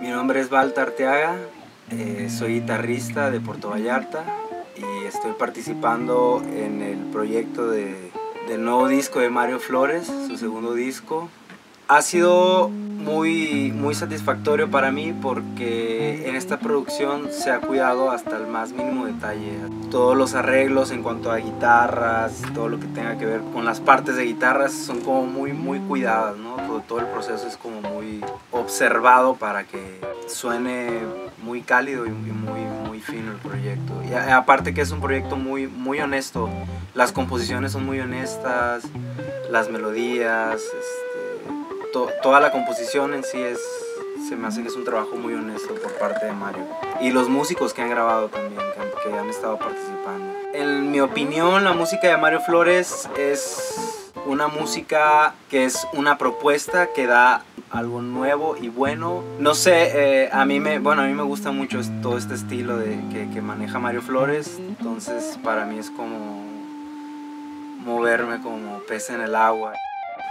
Mi nombre es Valta Arteaga, eh, soy guitarrista de Puerto Vallarta y estoy participando en el proyecto de, del nuevo disco de Mario Flores, su segundo disco. Ha sido muy, muy satisfactorio para mí porque en esta producción se ha cuidado hasta el más mínimo detalle. Todos los arreglos en cuanto a guitarras, todo lo que tenga que ver con las partes de guitarras son como muy, muy cuidadas, ¿no? Todo, todo el proceso es como muy observado para que suene muy cálido y muy, muy fino el proyecto. Y aparte que es un proyecto muy, muy honesto, las composiciones son muy honestas, las melodías, toda la composición en sí es, se me hace que es un trabajo muy honesto por parte de Mario. Y los músicos que han grabado también, que han, estado participando. En mi opinión, la música de Mario Flores es una música que es una propuesta que da algo nuevo y bueno. No sé, eh, a mí me, bueno, a mí me gusta mucho todo este estilo de, que, maneja Mario Flores, entonces para mí es como moverme como pez en el agua.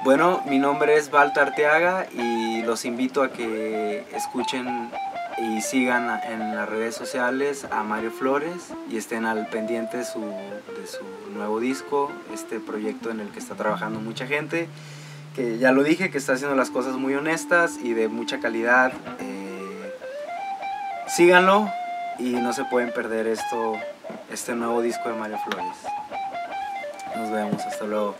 Bueno, mi nombre es Balta Arteaga y los invito a que escuchen y sigan en las redes sociales a Mario Flores y estén al pendiente de su, nuevo disco, este proyecto en el que está trabajando mucha gente, que ya lo dije, que está haciendo las cosas muy honestas y de mucha calidad. Eh, síganlo y no se pueden perder esto, este nuevo disco de Mario Flores. Nos vemos, hasta luego.